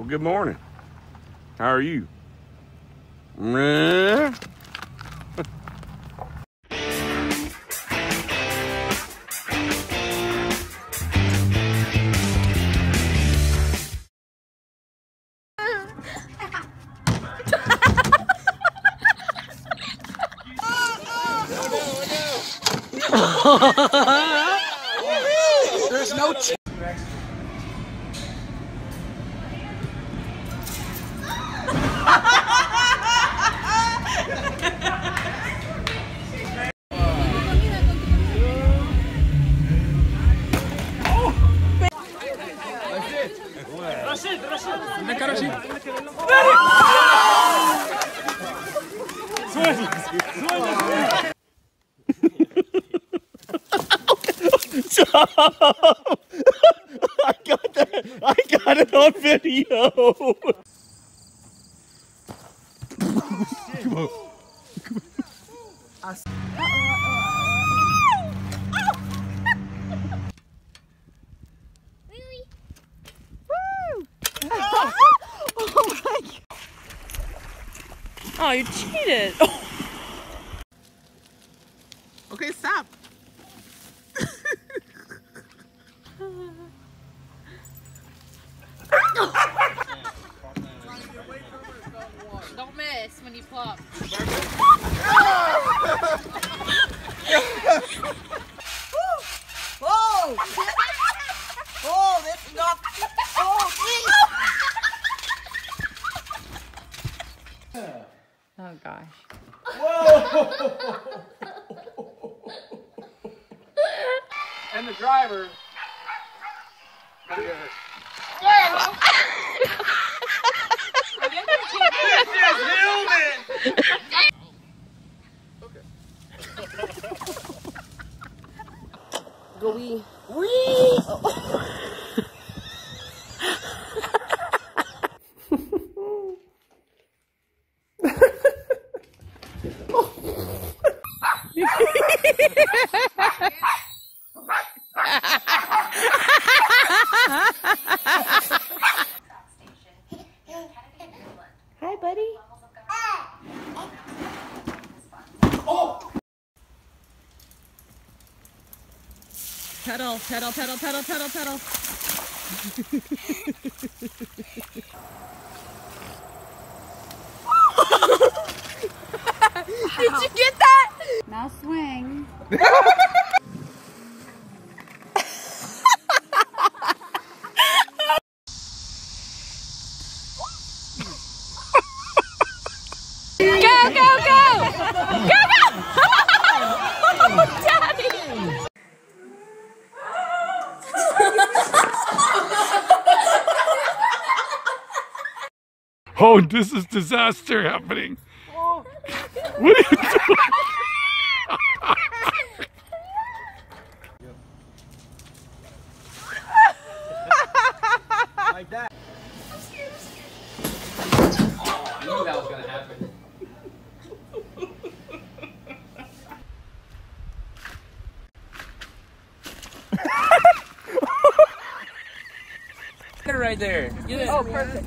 Well, good morning. How are you? There's no. Ch- I got that. I got it on video. Oh, oh, you cheated. okay, stop. Don't miss when you plop. Oh! oh, that's not. Oh, please! Oh gosh. And the driver. Go wee. Hi, Pedal, pedal, pedal, pedal, pedal, pedal. Did you get that? Now swing. Go, go, go! Go, go! Oh, Daddy! Oh, this is disaster happening. What are you doing? Like that. Oh, I knew that was gonna happen. Get it right there. Get it. Oh, perfect.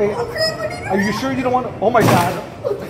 Hey, are you sure you don't want to? Oh my god.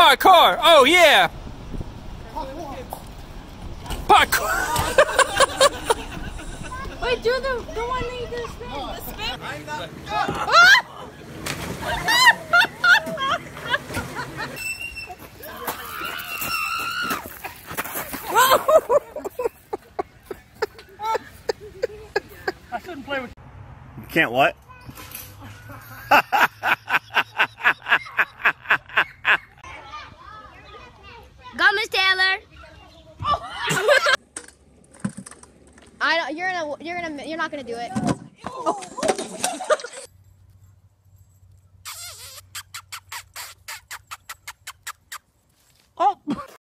Parkour! Oh yeah! Parkour! Wait, do the the one that you do spin. The spin. I shouldn't play with Can't what? I don't, you're gonna, you're gonna, you're not gonna do it. Oh.